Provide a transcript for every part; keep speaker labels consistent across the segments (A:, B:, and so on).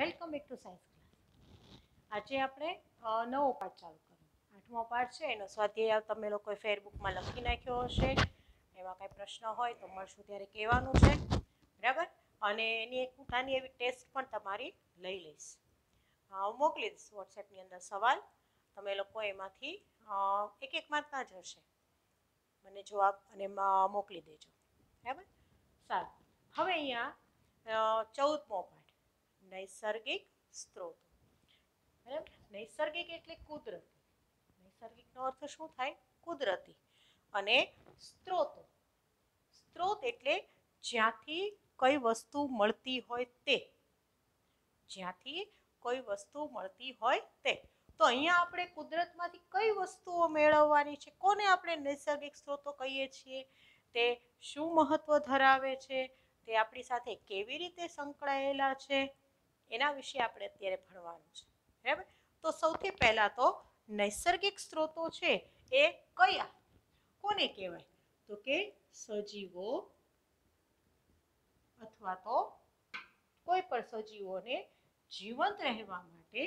A: Welcome back to science class. આજે આપણે નવો પાઠ ચાલુ કર્યો આઠમો પાઠ છે, એનો સ્વાધ્યાય તમે લોકોએ ફેરબુકમાં લખી નાખ્યો હશે. એમાં કાંઈ પ્રશ્ન હોય તો મળશું ત્યારે કહેવાનું છે. બરાબર? અને એની એક નાની એવી ટેસ્ટ પણ તમારી લઈ લઈશ. હું મોકલી દઈશ વોટ્સએપની અંદર સવાલ. તમે લોકો એમાંથી એક એક માર્કના જ હશે. મને જવાબ અને મોકલી દેજો. બરાબર? સારું. હવે અહીંયા ચૌદમો પાઠ. નૈસર્ગિક સ્ત્રોતો. બરાબર? નૈસર્ગિક એટલે કુદરતી. નૈસર્ગિકનો અર્થ શું થાય? કુદરતી. અને સ્ત્રોતો. સ્ત્રોત એટલે જ્યાંથી કઈ વસ્તુ મળતી હોય તે. જ્યાંથી કોઈ વસ્તુ મળતી હોય તે. તો અહીંયા આપણે કુદરતમાંથી કઈ વસ્તુઓ મેળવવાની છે? કોને આપણે નૈસર્ગિક સ્ત્રોતો કહીએ છીએ? તે શું મહત્વ ધરાવે છે? તે આપણી સાથે કેવી રીતે સંકળાયેલા છે? એના વિશે આપણે અત્યારે ભણવાનું છે. બરાબર? તો સૌથી પહેલાં તો નૈસર્ગિક સ્ત્રોતો છે એ કયા? કોને કહેવાય? તો કે સજીવો અથવા તો કોઈ પણ સજીવોને જીવંત રહેવા માટે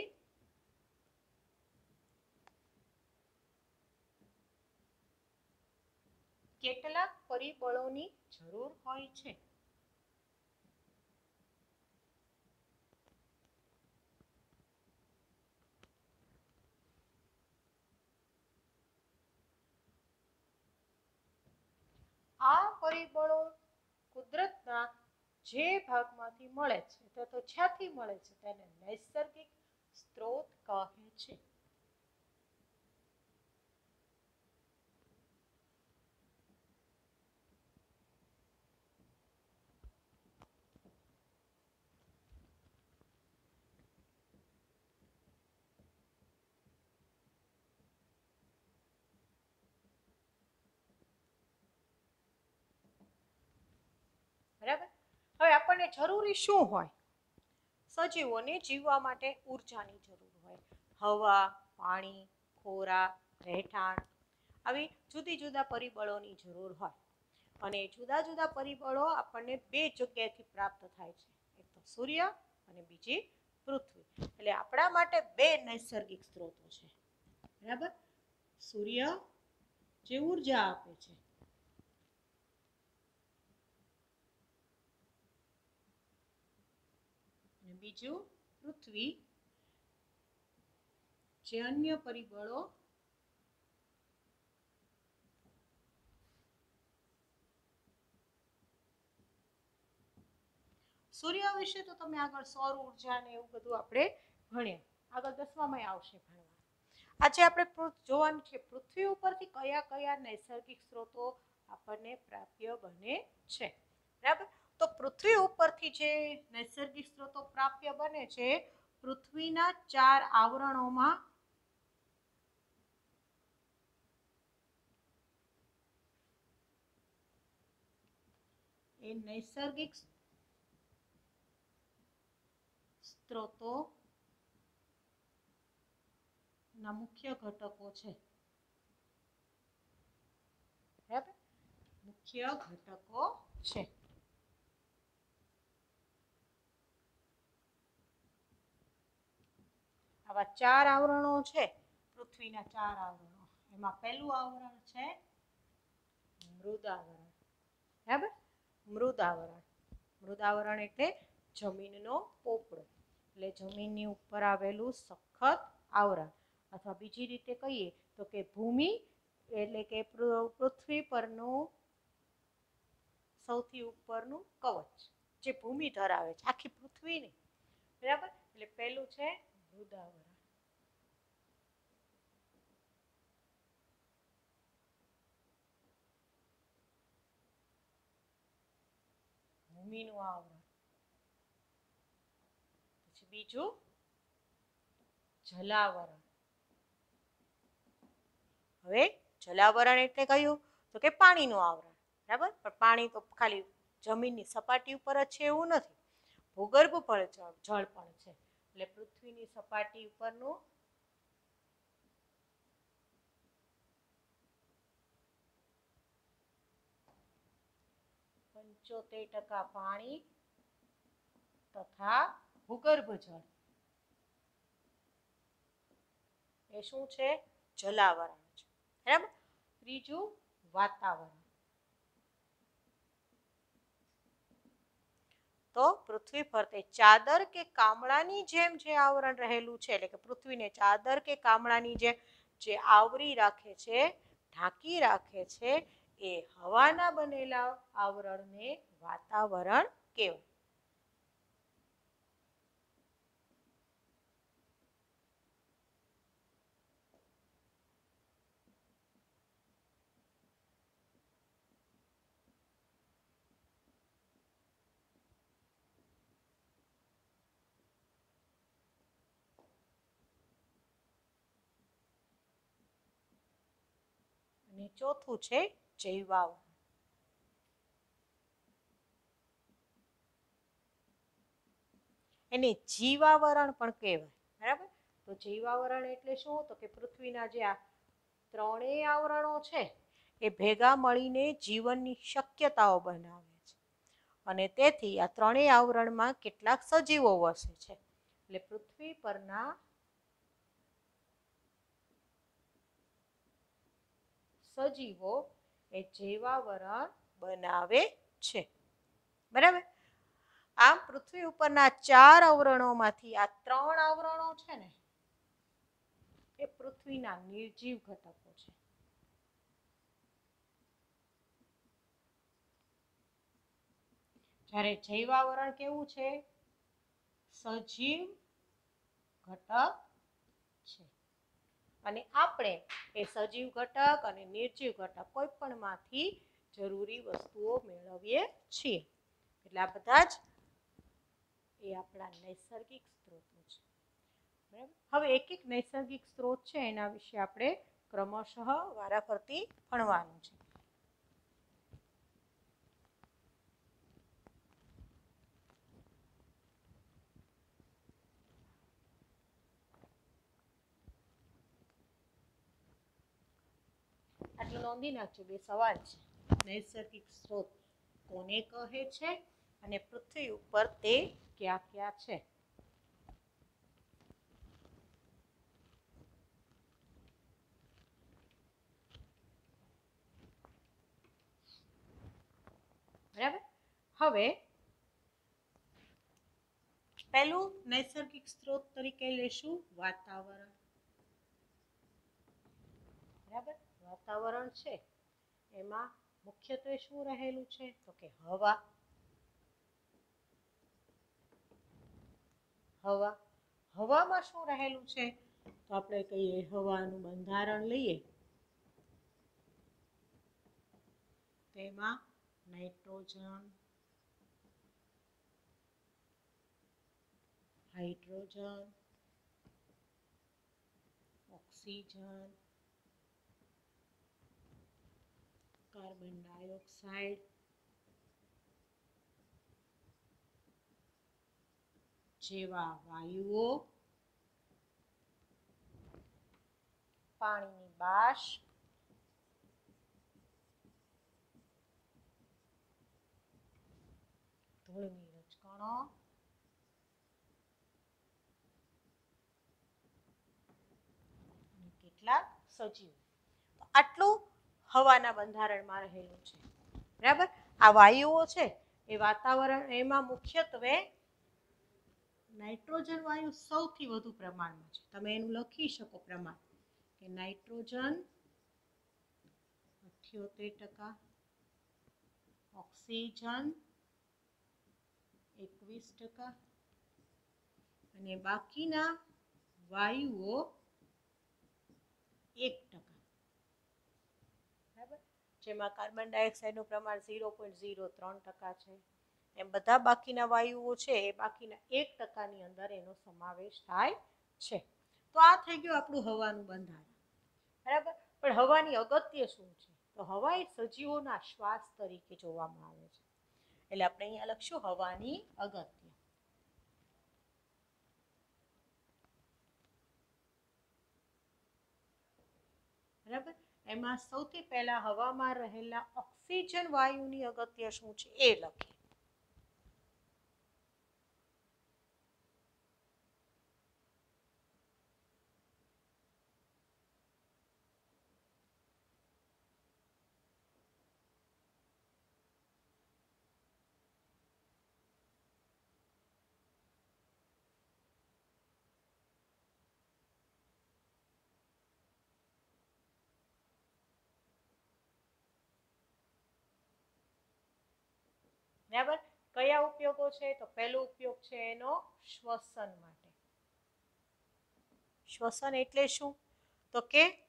A: કેટલાક પરિબળોની જરૂર હોય છે. આ પરિબળો કુદરતના જે ભાગમાંથી મળે છે તે તો જ્યાંથી મળે છે, તેને નૈસર્ગિક સ્ત્રોત કહે છે બરાબર હવે આપણને જરૂરી શું હોય? સજીવોને જીવવા માટે ઉર્જાની જરૂર હોય. હવા, પાણી, ખોરાક, રહેઠાણ આવી જુદી જુદા પરિબળોની જરૂર હોય. અને જુદા જુદા પરિબળો આપણને બે જગ્યાએથી પ્રાપ્ત થાય છે. એક તો સૂર્ય અને બીજી પૃથ્વી. એટલે આપણા માટે બે નૈસર્ગિક સ્ત્રોતો છે. બરાબર? સૂર્ય જે ઊર્જા આપે છે. બીજું પૃથ્વી. જે અન્ય પરિબળો સૂર્ય વિશે તો તમે આગળ સૌર ઊર્જા ને એવું બધું આપણે ભણ્યા. આગળ દસમામાં આવશે ભણવા. આજે આપણે જોવાનું છે પૃથ્વી ઉપરથી કયા કયા નૈસર્ગિક સ્ત્રોતો આપણને પ્રાપ્ય બને છે. બરાબર? તો પૃથ્વી ઉપરથી જે નૈસર્ગિક સ્ત્રોતો પ્રાપ્ય બને છે, પૃથ્વીના ચાર આવરણોમાં એ નૈસર્ગિક સ્ત્રોતો ના મુખ્ય ઘટકો છે. મુખ્ય ઘટકો છે. આવા ચાર આવરણો છે, પૃથ્વીના ચાર આવરણો. એમાં પહેલું આવરણ છે મૃદાવરણ બરાબર? મૃદાવરણ મૃદાવરણ એટલે જમીનનો પોપડો. એટલે જમીનની ઉપર આવેલું સખત આવરણ. અથવા બીજી રીતે કહીએ તો કે ભૂમિ એટલે કે પૃથ્વી પરનું સૌથી ઉપરનું કવચ. જે ભૂમિ ધરાવે છે. આખી પૃથ્વીની. બરાબર? એટલે પહેલું છે મૃદાવરણ ભૂમિનું આવરણ પછી બીજું? જલાવરણ. હવે જલાવરણ એટલે કયું? તો કે પાણીનું આવરણ. બરાબર? પણ પાણી તો ખાલી જમીનની સપાટી ઉપર જ છે એવું નથી. ભૂગર્ભ પણ જળ પણ છે. એટલે પૃથ્વીની સપાટી ઉપરનું પંચોતેર ટકા પાણી તથા ભૂગર્ભ જળ. એ શું છે? જલાવરણ છે. બરાબર? ત્રીજું વાતાવરણ. તો પૃથ્વી ફરતે ચાદર કે કામળાની જેમ જે આવરણ રહેલું છે, એટલે કે પૃથ્વીને ચાદર કે કામળાની જેમ જે આવરી રાખે છે, ઢાંકી રાખે છે, એ હવાના બનેલા આવરણને વાતાવરણ કહેવાય. અને ચોથું છે જૈવાવ. એને જીવાવરણ પણ કહેવાય, બરાબર? તો જીવાવરણ એટલે શું? તો કે પૃથ્વીના જે આ ત્રણેય આવરણો છે, એ ભેગા મળીને જીવનની શક્યતાઓ બનાવે છે. અને તેથી આ ત્રણેય આવરણમાં કેટલાક સજીવો વસે છે. એટલે પૃથ્વી પરના સજીવો એ જૈવાવરણ બનાવે છે. બરાબર? આમ પૃથ્વી ઉપરના ચાર આવરણોમાંથી આ ત્રણ આવરણો છે ને, એ પૃથ્વીના નિર્જીવ ઘટકો છે. જ્યારે જૈવાવરણ કેવું છે? સજીવ ઘટક છે. અને આપણે એ સજીવ ઘટક અને નિર્જીવ ઘટક કોઈ પણ માંથી જરૂરી વસ્તુઓ મેળવીએ છીએ. એટલે આ બધા જ એ આપણા નૈસર્ગિક સ્ત્રોતો છે. બરાબર? હવે એક એક નૈસર્ગિક સ્ત્રોત છે એના વિશે આપણે ક્રમશઃ વારાફરતી ભણવાનું છે. આટલું નોંધી નાખજો, બે સવાલ છે. નૈસર્ગિક સ્ત્રોત કોને કહે છે અને પૃથ્વી ઉપર તે ક્યાં ક્યાં છે? હવે પહેલું નૈસર્ગિક સ્ત્રોત તરીકે લેશું, વાતાવરણ. બરાબર? વાતાવરણ છે, એમાં મુખ્યત્વે શું રહેલું છે? તો કે હવા. હવા. હવામાં શું રહેલું છે? તો આપણે કહીએ હવાનું બંધારણ લઈએ. તેમાં nitrogen, hydrogen, oxygen carbon dioxide. જેવા વાયુઓ. પાણીની બાષ્પ. ધૂળની રચકણો કેટલાક સજીવો. આટલું હવાના બંધારણમાં રહેલું છે. બરાબર? આ વાયુઓ છે, એ વાતાવરણ એમાં મુખ્યત્વે નાઇટ્રોજન વાયુ સૌથી વધુ પ્રમાણમાં છે. તમે એનું લખી શકો પ્રમાણ કે નાઇટ્રોજન અઠ્યોતેર ટકા, ઓક્સિજન એકવીસ ટકા અને બાકીના વાયુઓ એક ટકા. જેમાં કાર્બન ડાયોક્સાઇડનું પ્રમાણ ઝીરો પોઈન્ટ ઝીરો ત્રણ ટકા છે. એમ બધા બાકીના વાયુઓ છે, એ બાકીના એક ટકાની અંદર એનો સમાવેશ થાય છે. તો આ થઈ ગયું આપણું હવાનું બંધારણ. બરાબર? પણ હવાની અગત્ય શું છે? તો હવા એ સજીવોના શ્વાસ તરીકે જોવામાં આવે છે. એટલે આપણે અહીંયા લખશું હવાની અગત્ય બરાબર એમાં સૌથી પહેલાં હવામાં રહેલા ઓક્સિજન વાયુની અગત્ય શું છે એ લખીએ. બરાબર? કયા ઉપયોગો છે? તો પહેલો ઉપયોગ છે એનો શ્વસન માટે. શ્વસન એટલે શું? તો કે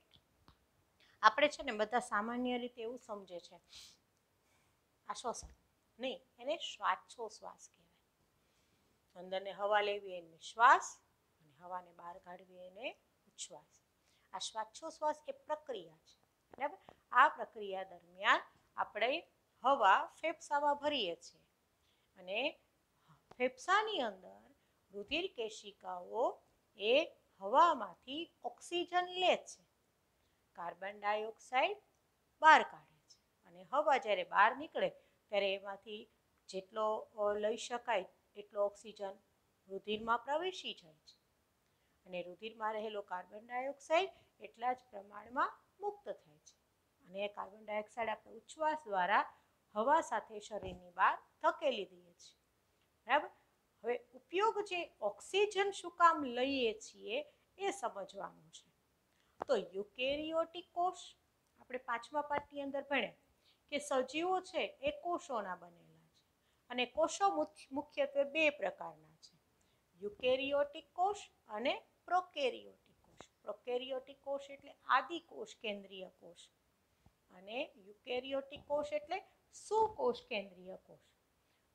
A: આપણે છે ને બધા સામાન્ય રીતે એવું સમજે છે. આ શ્વસન નહીં, એને શ્વાસોશ્વાસ કહેવાય. અંદરને હવા લેવી એને શ્વાસ, અને હવાને બહાર કાઢવી એને ઉચ્છ્વાસ. આ શ્વાસોશ્વાસ એ પ્રક્રિયા છે. બરાબર? આ પ્રક્રિયા દરમિયાન આપણે હવા ફેફસામાં ભરીએ છીએ. અને ફેફસાની અંદર રુધિર કેશિકાઓ એ હવામાંથી ઓક્સિજન લે છે. કાર્બન ડાયોક્સાઇડ બહાર કાઢે છે. અને હવા જ્યારે બહાર નીકળે ત્યારે એમાંથી જેટલો લઈ શકાય એટલો ઓક્સિજન રુધિરમાં પ્રવેશી જાય છે. અને રુધિરમાં રહેલો કાર્બન ડાયોક્સાઇડ એટલા જ પ્રમાણમાં મુક્ત થાય છે. અને એ કાર્બન ડાયોક્સાઇડ આપણે ઉચ્છવાસ દ્વારા હવા સાથે શરીરની બહાર ધકેલી દઈએ છીએ. બરાબર? હવે ઉપયોગ જે ઓક્સિજન શું કામ લઈએ છીએ એ સમજવાનું છે. તો યુકેરિયોટિક કોષ, આપણે પાંચમા પાઠની અંદર ભણ્યા કે સજીવો છે એ કોષોના બનેલા છે અને કોષો મુખ્ય- મુખ્યત્વે બે પ્રકારના છે. યુકેરિયોટિક કોષ અને પ્રોકેરિયોટિક કોષ. પ્રોકેરિયોટિક કોષ એટલે આદિ કોષ, કેન્દ્રીય કોષ. અને યુકેરિયોટિક કોષ એટલે સુકોષ કેન્દ્રીય કોષ.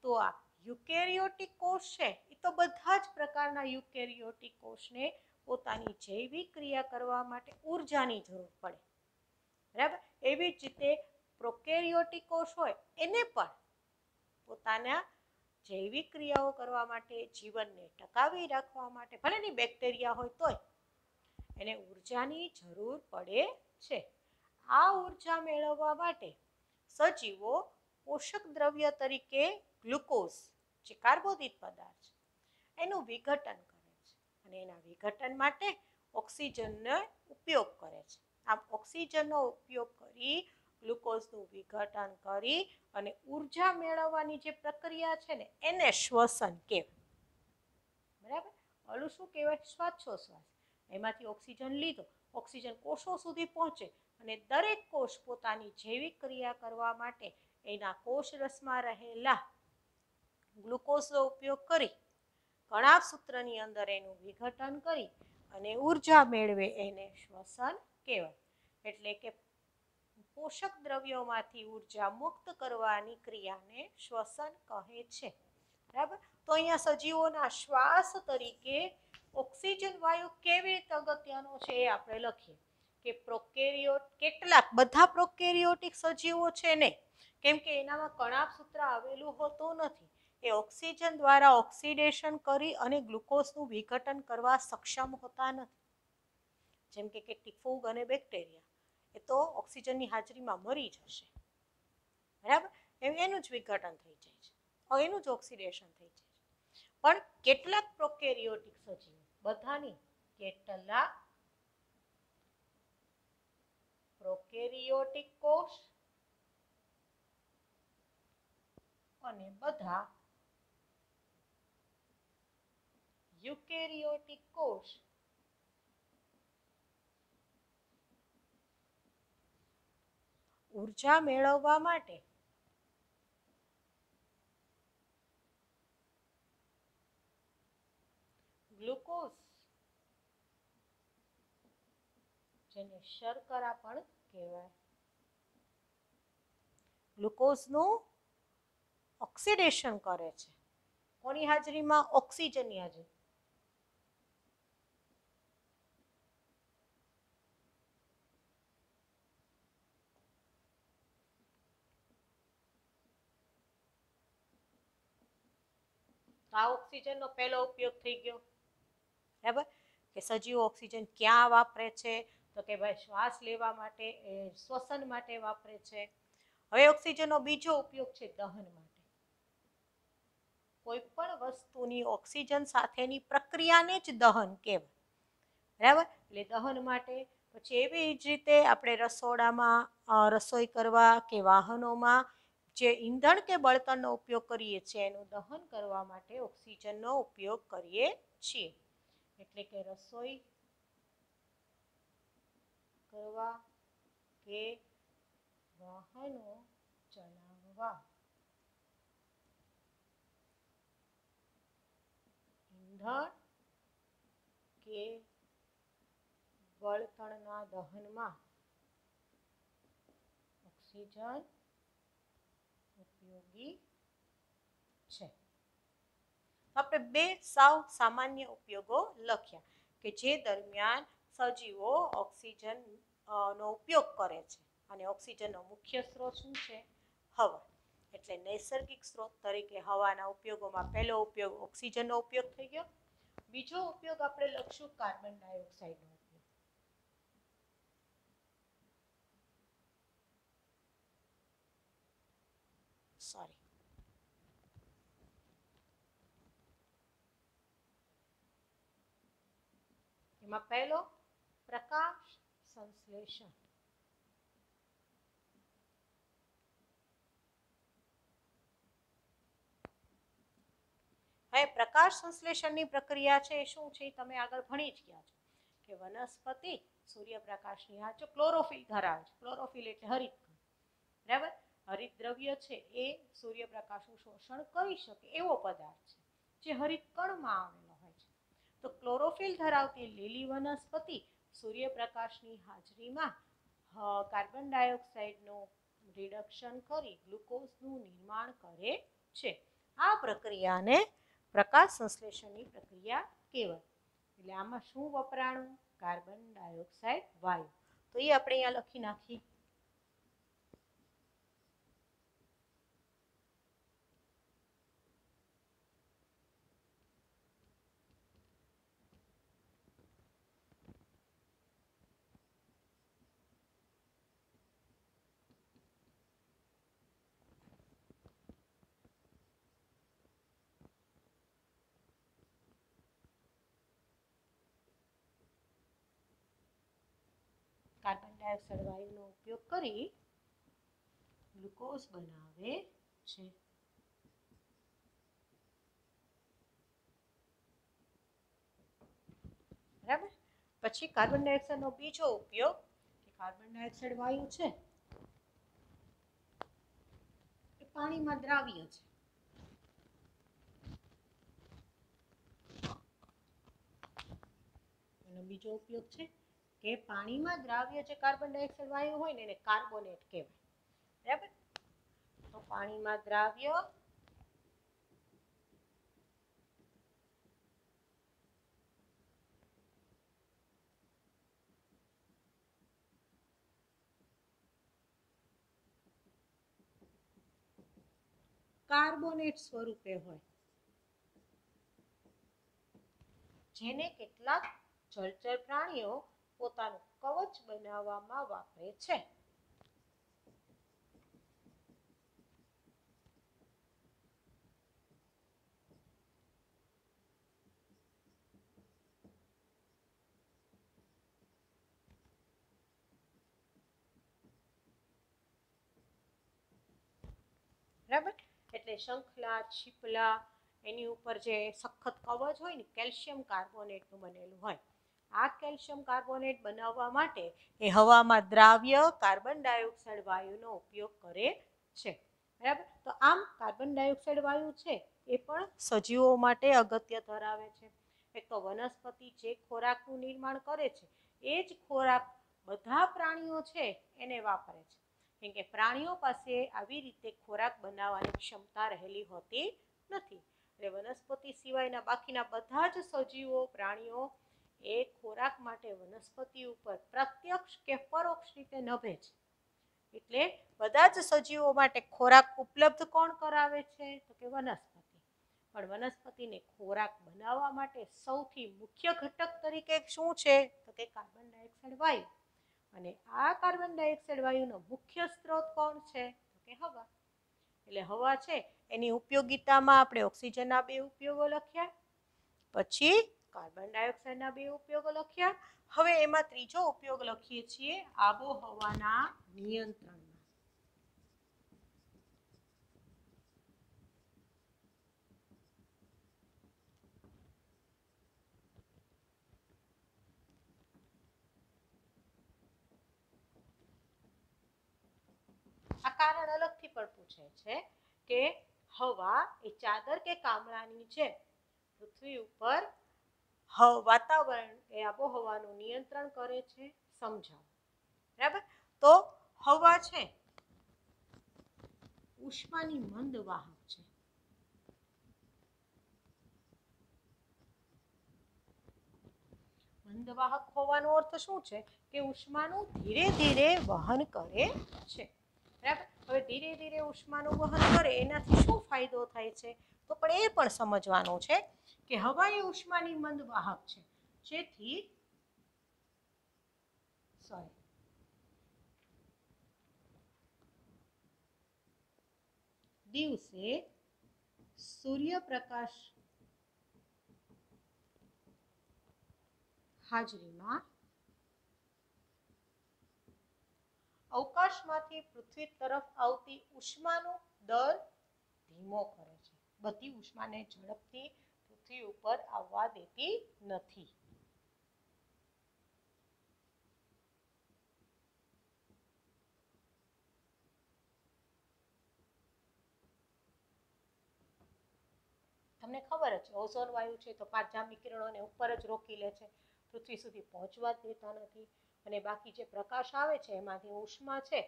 A: તો આ યુકેરિયોટિક કોષ છે એ તો બધા જ પ્રકારના યુકેરિયોટિક કોષને પોતાની જૈવિક ક્રિયા કરવા માટે ઉર્જાની જરૂર પડે. બરાબર? એવી જ રીતે પ્રોકેરિયોટિક કોષ હોય, એને પણ પોતાના જૈવિક ક્રિયાઓ કરવા માટે, જીવનને ટકાવી રાખવા માટે, ભલે ની બેક્ટેરિયા હોય તોય, એને ઉર્જાની જરૂર પડે છે. આ ઊર્જા મેળવવા માટે સજીવો પોષક દ્રવ્ય તરીકે ગ્લુકોઝ, જે કાર્બોદિત પદાર્થ છે, એનું વિઘટન કરે છે અને એના વિઘટન માટે ઓક્સિજનનો ઉપયોગ કરે છે. આમ ઓક્સિજનનો ઉપયોગ કરી ગ્લુકોઝનું વિઘટન કરી અને ઊર્જા મેળવવાની જે પ્રક્રિયા છે ને, એને શ્વસન કહેવાય. બરાબર? ઓલું શું કહેવાય? શ્વાસોશ્વાસ. એમાંથી ઓક્સિજન લીધો, ઓક્સિજન કોષો સુધી પહોંચે અને દરેક કોષ પોતાની જૈવિક ક્રિયા કરવા માટે એના કોષરસમાં રહેલા ગ્લુકોઝનો ઉપયોગ કરી કણાભ સૂત્રની અંદર એનું વિઘટન કરી અને ઊર્જા મેળવે એને શ્વસન કહેવાય. એટલે કે પોષક દ્રવ્યોમાંથી ઊર્જા મુક્ત કરવાની ક્રિયાને શ્વસન કહે છે. બરાબર? તો અહીંયા સજીવોના શ્વાસ તરીકે ઓક્સિજન વાયુ કેવી રીતે અગત્યનો છે એ આપણે લખીએ. કે પ્રોકેરિયોટ, કેટલાક બધા પ્રોકેરિયોટિક સજીવો છે નહીં કેમ કે એનામાં કણાપસૂત્ર આવેલું હોતું નથી, એ ઓક્સિજન દ્વારા ઓક્સિડેશન કરી અને ગ્લુકોઝનું વિઘટન કરવા સક્ષમ હોતા નથી. જેમ કે કેટલીક ફૂગ અને બેક્ટેરિયા, એ તો ઓક્સિજનની હાજરીમાં મરી જશે. બરાબર? એમ એનું જ વિઘટન થઈ જાય છે. એનું જ ઓક્સિડેશન થઈ જાય છે. પણ કેટલાક પ્રોકેરિયોટિક સજીવો, બધાની કેટલાક પ્રોકેરિયોટિક કોષ અને બધા યુકેરિયોટિક કોષ. ઊર્જા મેળવવા માટે ગ્લુકોઝ જેને શર્કરા પણ કહેવાય. ગ્લુકોઝનું ઓક્સિડેશન કરે છે. કોની હાજરીમાં? ઓક્સિજનની હાજરી. આ ઓક્સિજનનો પહેલો ઉપયોગ થઈ ગયો. બરાબર? કે સજીવો ઓક્સિજન ક્યાં વાપરે છે? તો કે ભાઈ શ્વાસ લેવા માટે એ શ્વસન માટે વાપરે છે. હવે ઓક્સિજનનો બીજો ઉપયોગ છે દહન માટે. કોઈ પણ વસ્તુની ઓક્સિજન સાથેની પ્રક્રિયાને જ દહન કહેવાય. બરાબર? એટલે દહન માટે પછી એવી જ રીતે આપણે રસોડામાં રસોઈ કરવા કે વાહનોમાં જે ઈંધણ કે બળતણનો ઉપયોગ કરીએ છીએ, એનું દહન કરવા માટે ઓક્સિજનનો ઉપયોગ કરીએ છીએ. એટલે કે રસોઈ કરવા કે વાહનો ચલાવવા ઈંધણ કે બળતણના દહનમાં ઓક્સિજન ઉપયોગી છે આપણે બે સાવ સામાન્ય ઉપયોગો લખ્યા કે જે દરમિયાન સજીવો ઓક્સિજન નો ઉપયોગ કરે છે અને ઓક્સિજનનો મુખ્ય સ્ત્રોત શું છે? હવા. એટલે નૈસર્ગિક સ્ત્રોત તરીકે હવાના ઉપયોગોમાં પહેલો ઉપયોગ ઓક્સિજનનો ઉપયોગ થઈ ગયો. બીજો ઉપયોગ આપણે લખશું કાર્બન ડાયોક્સાઇડનો ઉપયોગ. સોરી એમાં પહેલો પ્રકાશ સંશ્લેષણ. હવે પ્રકાશ સંશ્લેષણની પ્રક્રિયા છે એ શું છે તમે આગળ ભણી જ ગયા છો. કે વનસ્પતિ સૂર્યપ્રકાશની હાચો ક્લોરોફિલ ધરાવે છે. ક્લોરોફિલ એટલે હરિતકણ બરાબર? હરિત દ્રવ્ય છે એ સૂર્યપ્રકાશનું શોષણ કરી શકે એવો પદાર્થ છે જે હરિતકણમાં આવેલો હોય છે. તો ક્લોરોફિલ ધરાવતી લીલી વનસ્પતિ સૂર્યપ્રકાશની હાજરીમાં કાર્બન ડાયોક્સાઇડનું રિડક્શન કરી ગ્લુકોઝનું નિર્માણ કરે છે. આ પ્રક્રિયાને પ્રકાશ સંશ્લેષણની પ્રક્રિયા કહેવાય. એટલે આમાં શું વપરાણું? કાર્બન ડાયોક્સાઇડ વાયુ. તો એ આપણે અહીંયા લખી નાખીએ. કાર્બન ડાયોક્સાઇડ વાયુનો ઉપયોગ કરી ગ્લુકોઝ બનાવે છે. બરાબર? પછી કાર્બન ડાયોક્સાઇડનો બીજો ઉપયોગ કાર્બન ડાયોક્સાઇડ વાયુ છે, એ પાણીમાં દ્રાવ્ય છે. એનો બીજો ઉપયોગ છે કે પાણીમાં દ્રાવ્ય જે કાર્બન ડાયોક્સાઇડ વાયુ હોય ને એને કાર્બોનેટ કહેવાય. બરાબર? તો પાણીમાં દ્રાવ્ય કાર્બોનેટ સ્વરૂપે હોય. જેને કેટલાક જળચર પ્રાણીઓ પોતાનું કવચ બનાવવામાં વાપરે છે. બરાબર? એટલે શંખલા, છીપલા, એની ઉપર જે સખત કવચ હોય ને, કેલ્શિયમ કાર્બોનેટનું બનેલું હોય. આ કેલ્શિયમ કાર્બોનેટ બનાવવા માટે એ હવામાં દ્રાવ્ય, કાર્બન ડાયોક્સાઇડ વાયુનો ઉપયોગ કરે છે. બરાબર? તો આમ કાર્બન ડાયોક્સાઇડ વાયુ છે એ પણ સજીવો માટે અગત્ય ધરાવે છે. એક તો વનસ્પતિ જે ખોરાકનું નિર્માણ કરે છે, એ જ ખોરાક બધા પ્રાણીઓ છે એને વાપરે છે. કેમ કે પ્રાણીઓ પાસે આવી રીતે ખોરાક બનાવવાની ક્ષમતા રહેલી હોતી નથી. એટલે વનસ્પતિ સિવાયના બાકીના બધા જ સજીવો, પ્રાણીઓ એ ખોરાક માટે વનસ્પતિ ઉપર પ્રત્યક્ષ કે પરોક્ષ રીતે નભે છે. એટલે બધા જ સજીવો માટે ખોરાક ઉપલબ્ધ કોણ કરાવે છે? તો કે વનસ્પતિ. પણ વનસ્પતિને ખોરાક બનાવવા માટે સૌથી મુખ્ય ઘટક તરીકે શું છે? તો કે કાર્બન ડાયોક્સાઇડ વાયુ. અને આ કાર્બન ડાયોક્સાઇડ વાયુનો મુખ્ય સ્ત્રોત કોણ છે? તો કે હવા. એટલે હવા છે, એની ઉપયોગિતામાં આપણે ઓક્સિજનના બે ઉપયોગો લખ્યા. પછી કાર્બન ડાયોક્સાઇડના બે ઉપયોગો લખ્યા. હવે એમાં ત્રીજો ઉપયોગ લખીએ છીએ આબોહવાના નિયંત્રણ આ કારણ અલગથી પણ પૂછે છે કે હવા એ ચાદર કે કામળાની છે પૃથ્વી ઉપર વાતાવરણ એ આબોહવાનું નિયંત્રણ કરે છે સમજાવો. બરાબર? તો હવા છે. ઉષ્માની મંદ વાહક છે. મંદ વાહક હોવાનો અર્થ શું છે? કે ઉષ્માનું ધીરે ધીરે વહન કરે છે. બરાબર? હવે ધીરે ધીરે ઉષ્માનું વહન કરે એનાથી શું ફાયદો થાય છે? તો પણ એ પણ સમજવાનું છે કે હવા એ ઉષ્માની મંદ વાહક છે. જેથી સોરી દિવસે સૂર્યપ્રકાશ હાજરીમાં અવકાશમાંથી પૃથ્વી તરફ આવતી ઉષ્માનો દર ધીમો કરે. બધી ઉષ્માને ઝડપથી પૃથ્વી ઉપર આવવા દેતી નથી. તમને ખબર જ છે ઓઝોન વાયુ છે તો પારજામી કિરણોને ઉપર જ રોકી લે છે. પૃથ્વી સુધી પહોંચવા જ દેતા નથી. અને બાકી જે પ્રકાશ આવે છે, એમાંથી ઉષ્મા છે,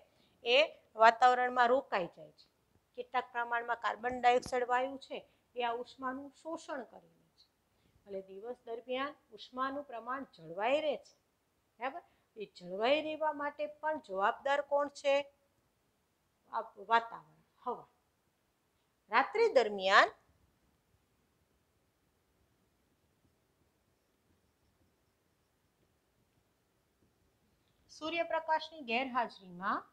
A: એ વાતાવરણમાં રોકાઈ જાય છે. કેટલાક પ્રમાણમાં કાર્બન ડાયોક્સાઇડ વાયુ છે, એ આ ઉષ્માનું શોષણ કરી લે છે. એટલે દિવસ દરમિયાન ઉષ્માનું પ્રમાણ જળવાઈ રહે છે, બરાબર? એ જળવાઈ રહેવા માટે પણ જવાબદાર કોણ છે? વાતાવરણ, હવા. રાત્રિ દરમિયાન સૂર્યપ્રકાશની ગેરહાજરીમાં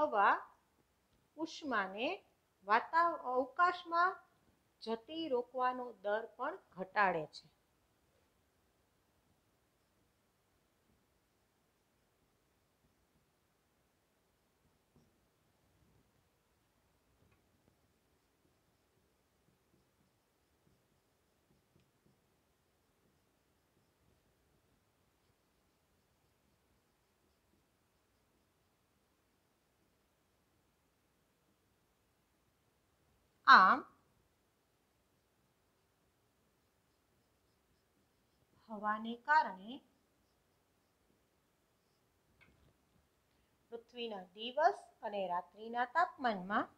A: હવા ઉષ્માને વાતા અવકાશમાં જતી રોકવાનો દર પણ ઘટાડે છે. આમ હવાને કારણે પૃથ્વીના દિવસ અને રાત્રિના તાપમાનમાં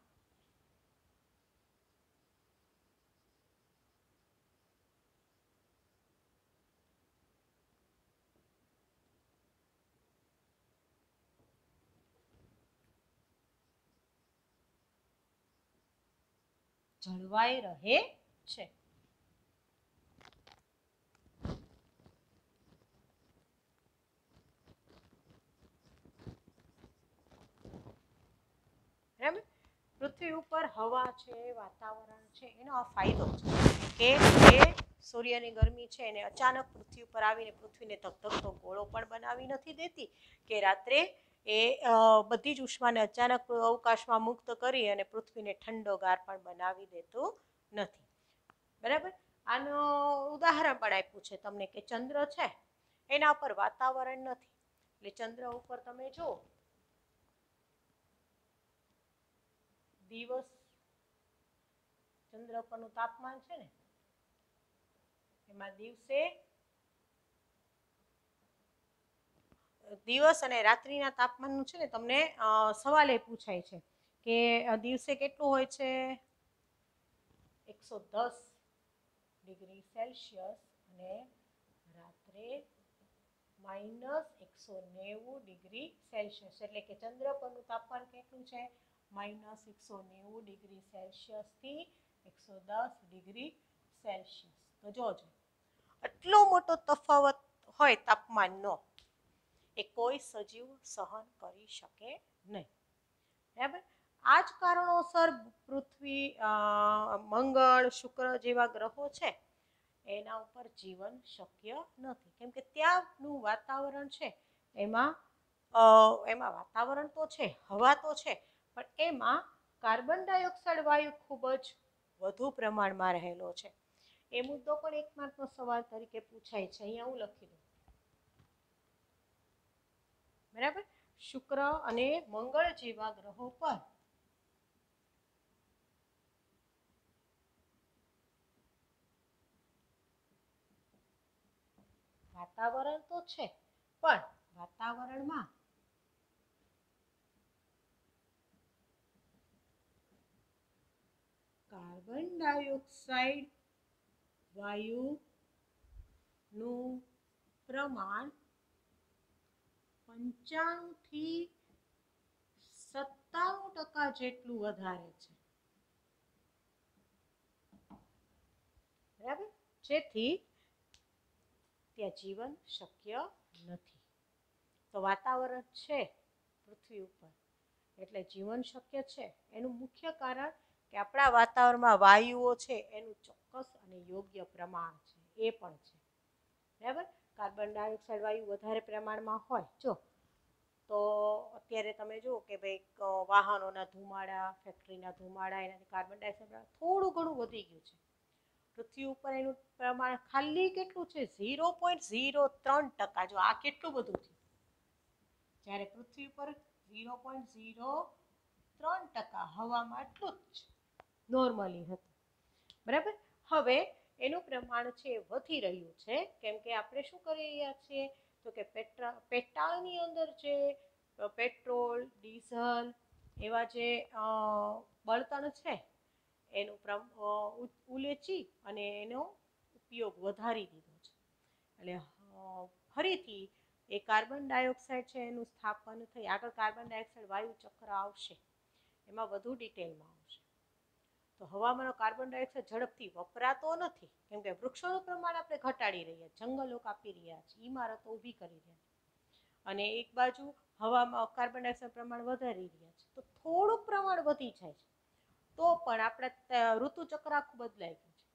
A: જળવાઈ રહે છે. પૃથ્વી ઉપર હવા છે, વાતાવરણ છે, એનો આ ફાયદો છે. કે સૂર્યની ગરમી છે, એને અચાનક પૃથ્વી ઉપર આવીને પૃથ્વીને ધગધગતો ગોળો પણ બનાવી નથી દેતી, કે રાત્રે એ બધી જ ઉષ્માને અચાનક અવકાશમાં મુક્ત કરી અને પૃથ્વીને ઠંડોગાર પણ બનાવી દેતું નથી. બરાબર? આનું ઉદાહરણ પણ આપ્યું છે તમને કે ચંદ્ર છે, એના ઉપર વાતાવરણ નથી. એટલે ચંદ્ર ઉપર તમે જુઓ. દિવસ, ચંદ્ર પરનું તાપમાન છે ને, એમાં દિવસે દિવસ અને રાત્રિના તાપમાનનું છે ને તમને સવાલ એ પૂછાય છે કે દિવસે કેટલું હોય છે? એકસો દસ ડિગ્રી સેલ્સિયસ અને રાત્રે માઇનસ એકસો નેવું ડિગ્રી સેલ્સિયસ. એટલે કે ચંદ્ર પરનું તાપમાન કેટલું છે? માઇનસ એકસો નેવું ડિગ્રી સેલ્સિયસથી એકસો દસ ડિગ્રી સેલ્સિયસ. તો જોજો. આટલો મોટો તફાવત હોય તાપમાનનો. એ કોઈ સજીવ સહન કરી શકે નહીં. બરાબર? આ જ કારણોસર પૃથ્વી મંગળ, શુક્ર જેવા ગ્રહો છે, એના ઉપર જીવન શક્ય નથી. કેમ કે ત્યાંનું વાતાવરણ છે, એમાં એમાં વાતાવરણ તો છે, હવા તો છે, પણ એમાં કાર્બન ડાયોક્સાઇડ વાયુ ખૂબ જ વધુ પ્રમાણમાં રહેલો છે. એ મુદ્દો પણ એક સવાલ તરીકે પૂછાય છે. અહીંયા હું લખી દઉં. બરાબર? શુક્ર અને મંગળ જેવા ગ્રહો પર. વાતાવરણ તો છે, પણ વાતાવરણમાં કાર્બન ડાયોક્સાઇડ વાયુનું પ્રમાણ પંચાણું થી સત્તાણું ટકા જેટલું વધારે છે. બરાબર? જેથી ત્યાં જીવન શક્ય નથી. તો વાતાવરણ છે પૃથ્વી ઉપર. એટલે જીવન શક્ય છે. એનું મુખ્ય કારણ કે આપણા વાતાવરણમાં વાયુઓ છે, એનું ચોક્કસ અને યોગ્ય પ્રમાણ છે. એ પણ છે. બરાબર? કાર્બન ડાયોક્સાઇડ વાયુ વધારે પ્રમાણમાં હોય, જો, તો અત્યારે તમે જુઓ કે ભાઈ વાહનોના ધુમાડા, ફેક્ટરીના ધુમાડા, એનાથી કાર્બન ડાયોક્સાઇડ થોડું ઘણું વધી ગયું છે. પૃથ્વી ઉપર એનું પ્રમાણ ખાલી કેટલું છે? ઝીરો પોઈન્ટ ઝીરો ત્રણ ટકા. જો આ કેટલું બધું છે? જ્યારે પૃથ્વી ઉપર ઝીરો પોઈન્ટ ઝીરો ત્રણ ટકા. હવામાં એટલું જ નોર્મલી હતું. બરાબર? હવે એનું પ્રમાણ છે એ વધી રહ્યું છે. કેમ કે આપણે શું કરી રહ્યા છીએ? તો કે પેટ્રા, પેટ્રોલની અંદર જે પેટ્રોલ, ડીઝલ એવા જે બળતણ છે, એનું ઉલેચી અને એનો ઉપયોગ વધારી દીધો છે. એટલે ફરીથી એ કાર્બન ડાયોક્સાઇડ છે એનું સ્થાપન થઈ, આગળ કાર્બન ડાયોક્સાઇડ વાયુ ચક્ર આવશે. એમાં વધુ ડિટેલમાં આવશે તો હવામાં કાર્બન ડાયોક્સાઇડ ઝડપથી વપરાતો નથી. કેમ કે વૃક્ષોનું પ્રમાણ આપણે ઘટાડી રહ્યા, જંગલો કાપી રહ્યા છીએ ઇમારતો ઊભી કરી રહ્યા છે. અને એક બાજુ હવામાં કાર્બન ડાયોક્સાઇડ પ્રમાણ વધારી રહ્યા છે. તો થોડુંક પ્રમાણ વધી જાય છે. તો પણ આપણે ઋતુચક્ર આખું બદલાઈ ગયું છે.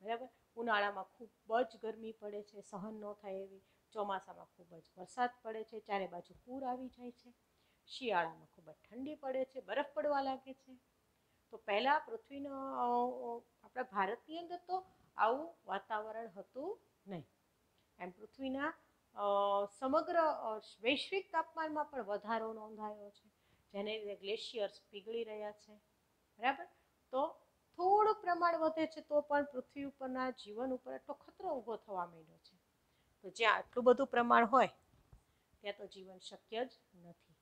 A: બરાબર? ઉનાળામાં ખૂબ જ ગરમી પડે છે, સહન ન થાય એવી. ચોમાસામાં ખૂબ જ વરસાદ પડે છે, ચારે બાજુ પૂર આવી જાય છે. શિયાળામાં ખૂબ જ ઠંડી પડે છે, બરફ પડવા લાગે છે. તો પહેલાં પૃથ્વીનો આપણા ભારતની અંદર તો આવું વાતાવરણ હતું નહીં. એમ પૃથ્વીના સમગ્ર વૈશ્વિક તાપમાનમાં પણ વધારો નોંધાયો છે. જેને લીધે ગ્લેશિયર્સ પીગળી રહ્યા છે. બરાબર? તો થોડું પ્રમાણ વધે છે તો પણ પૃથ્વી ઉપરના જીવન ઉપર એટલો ખતરો ઊભો થવા માંડ્યો છે. તો જ્યાં આટલું બધું પ્રમાણ હોય, ત્યાં તો જીવન શક્ય જ નથી.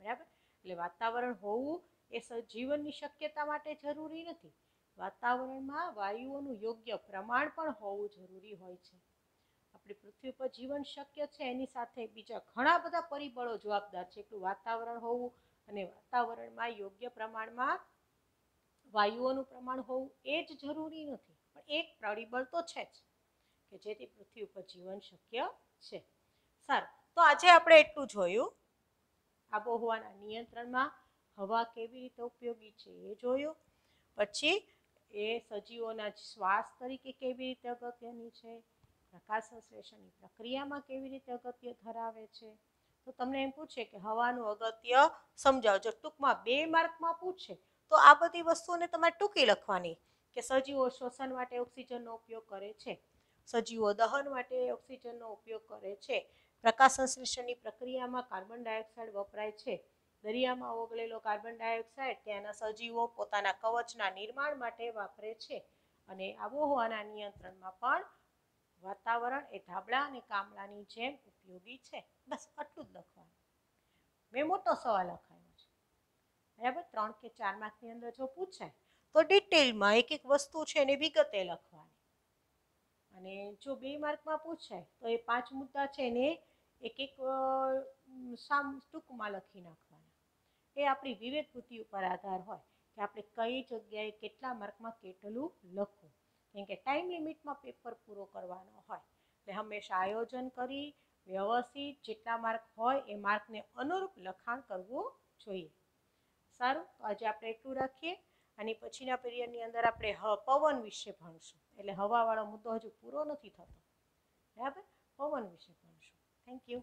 A: બરાબર? એટલે વાતાવરણ હોવું એ સજીવનની શક્યતા માટે જરૂરી નથી. વાતાવરણમાં વાયુઓનું યોગ્ય પ્રમાણ પણ હોવું જરૂરી હોય છે. આપણી પૃથ્વી પર જીવન શક્ય છે, એની સાથે બીજા ઘણા બધા પરિબળો જવાબદાર છે. એટલું વાતાવરણ હોવું અને વાતાવરણમાં યોગ્ય પ્રમાણમાં વાયુઓનું પ્રમાણ હોવું એ જ જરૂરી નથી. પણ એક પરિબળ તો છે જ કે જેથી પૃથ્વી ઉપર જીવન શક્ય છે. સારું, તો આજે આપણે એટલું જોયું. આબોહવાના નિયંત્રણમાં હવા કેવી રીતે ઉપયોગી છે એ જોયું. પછી એ સજીવોના શ્વાસ તરીકે કેવી રીતે અગત્યની છે? પ્રકાશ સંશ્લેષણની પ્રક્રિયામાં કેવી રીતે અગત્ય ધરાવે છે? તો તમને એમ પૂછે કે હવાનું અગત્ય સમજાવજો ટૂંકમાં બે માર્કમાં પૂછે, તો આ બધી વસ્તુઓને તમારે ટૂંકી લખવાની કે સજીવો શ્વસન માટે ઓક્સિજનનો ઉપયોગ કરે છે, સજીવો દહન માટે ઓક્સિજનનો ઉપયોગ કરે છે, પ્રકાશ સંશ્લેષણની પ્રક્રિયામાં કાર્બન ડાયોક્સાઇડ વપરાય છે દરિયામાં ઓગળેલો કાર્બન ડાયોક્સાઇડ ત્યાંના સજીવો પોતાના કવચના નિર્માણ માટે વાપરે છે અને આબોહવાના નિયંત્રણમાં પણ વાતાવરણ એ ધાબળા અને કામળાની જેમ ઉપયોગી છે. બસ આટલું જ લખવાનું. મેં મોટો સવાલ લખાયો છે. બરાબર? ત્રણ કે ચાર માર્કની અંદર જો પૂછાય, તો ડિટેલમાં એક એક વસ્તુ છે એને વિગતે લખવાની. અને જો બે માર્કમાં પૂછાય, તો એ પાંચ મુદ્દા છે એને એક એક સામ, ટૂંકમાં લખી નાખવાના. એ આપણી વિવેક બુદ્ધિ ઉપર આધાર હોય કે આપણે કઈ જગ્યાએ કેટલા માર્કમાં કેટલું લખવું. કેમ કે ટાઈમ લિમિટમાં પેપર પૂરો કરવાનો હોય. એટલે હંમેશા આયોજન કરી, વ્યવસ્થિત જેટલા માર્ક હોય એ માર્કને અનુરૂપ લખાણ કરવું જોઈએ. સારું, તો આજે આપણે એટલું રાખીએ અને પછીના પીરિયડની અંદર આપણે પવન વિશે ભણશું. એટલે હવાવાળો મુદ્દો હજુ પૂરો નથી થતો. બરાબર? પવન વિશે ભણશું. Thank you